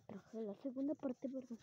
traje la segunda parte, perdón.